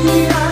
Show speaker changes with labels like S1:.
S1: Yeah.